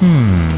Hmm.